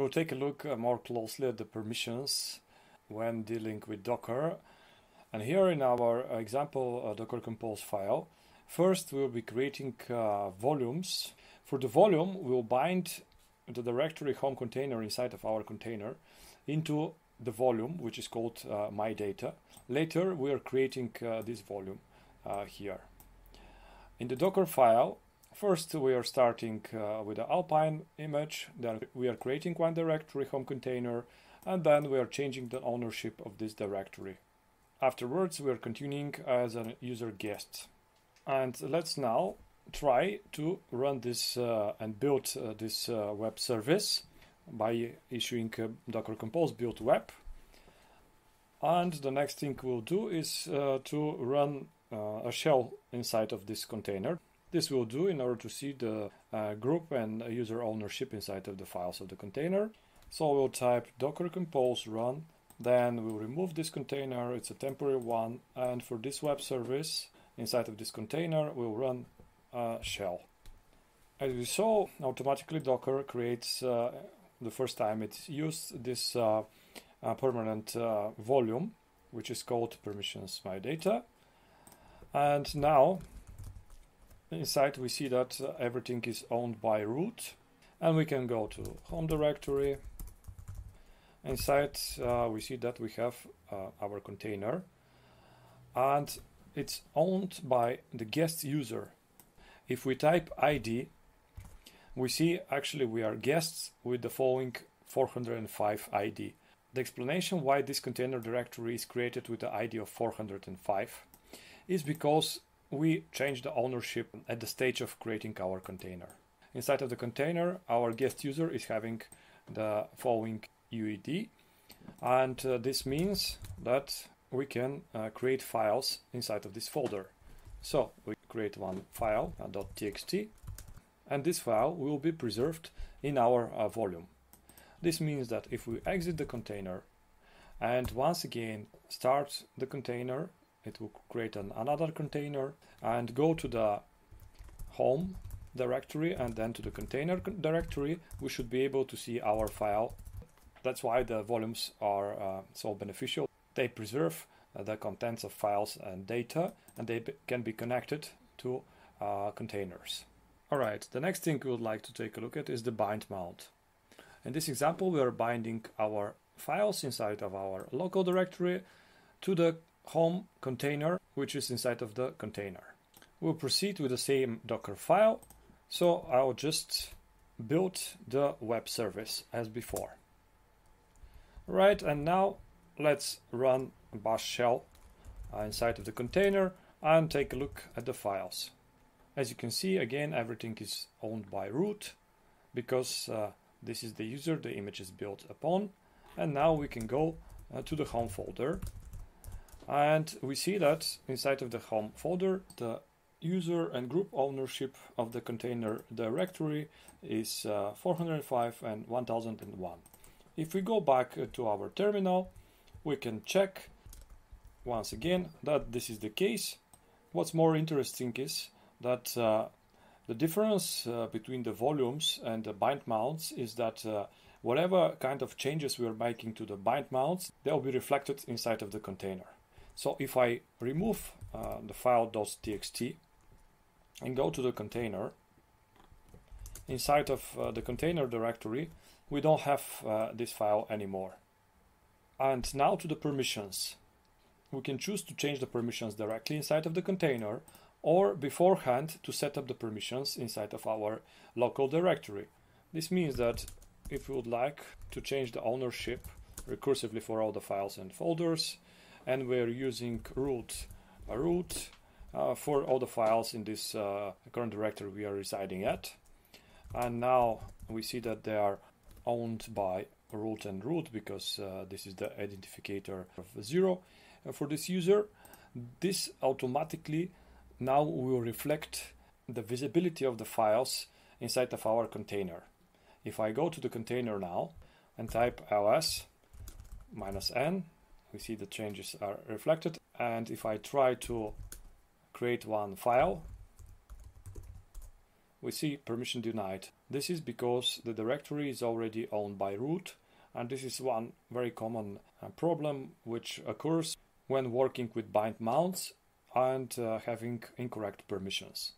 we'll take a look uh, more closely at the permissions when dealing with Docker. And here in our example uh, Docker Compose file, first we'll be creating uh, volumes. For the volume, we'll bind the directory home container inside of our container into the volume, which is called uh, my data. Later, we are creating uh, this volume uh, here. In the Docker file, first we are starting uh, with the Alpine image, then we are creating one directory home container, and then we are changing the ownership of this directory. Afterwards, we are continuing as a user guest. And let's now try to run this uh, and build uh, this uh, web service by issuing Docker Compose build web. And the next thing we'll do is uh, to run uh, a shell inside of this container. This will do in order to see the uh, group and user ownership inside of the files of the container. So we'll type docker compose run, then we'll remove this container, it's a temporary one, and for this web service, inside of this container, we'll run a shell. As we saw, automatically Docker creates uh, the first time it's used this uh, uh, permanent uh, volume, which is called permissions my data. And now inside we see that uh, everything is owned by root and we can go to home directory. Inside uh, we see that we have uh, our container and it's owned by the guest user. If we type ID we see actually we are guests with the following 405 ID. The explanation why this container directory is created with the ID of 405 is because we change the ownership at the stage of creating our container. Inside of the container, our guest user is having the following UID, and uh, this means that we can uh, create files inside of this folder. So we create one file, uh, .txt, and this file will be preserved in our uh, volume. This means that if we exit the container and once again start the container, it will create an, another container and go to the home directory and then to the container directory, we should be able to see our file. That's why the volumes are uh, so beneficial. They preserve uh, the contents of files and data and they can be connected to uh, containers. Alright, the next thing we would like to take a look at is the bind mount. In this example, we are binding our files inside of our local directory to the home container, which is inside of the container. We'll proceed with the same Docker file, so I'll just build the web service as before. Right, and now let's run bash shell inside of the container and take a look at the files. As you can see, again, everything is owned by root because uh, this is the user the image is built upon. And now we can go uh, to the home folder. And we see that inside of the home folder, the user and group ownership of the container directory is uh, 405 and 1001. If we go back uh, to our terminal, we can check once again that this is the case. What's more interesting is that uh, the difference uh, between the volumes and the bind mounts is that uh, whatever kind of changes we are making to the bind mounts, they'll be reflected inside of the container. So if I remove uh, the file .txt and go to the container, inside of uh, the container directory, we don't have uh, this file anymore. And now to the permissions. We can choose to change the permissions directly inside of the container or beforehand to set up the permissions inside of our local directory. This means that if we would like to change the ownership recursively for all the files and folders, and we're using root root uh, for all the files in this uh, current directory we are residing at. And now we see that they are owned by root and root because uh, this is the identifier of zero uh, for this user. This automatically now will reflect the visibility of the files inside of our container. If I go to the container now and type ls minus n, we see the changes are reflected. And if I try to create one file, we see permission denied. This is because the directory is already owned by root and this is one very common uh, problem which occurs when working with bind mounts and uh, having incorrect permissions.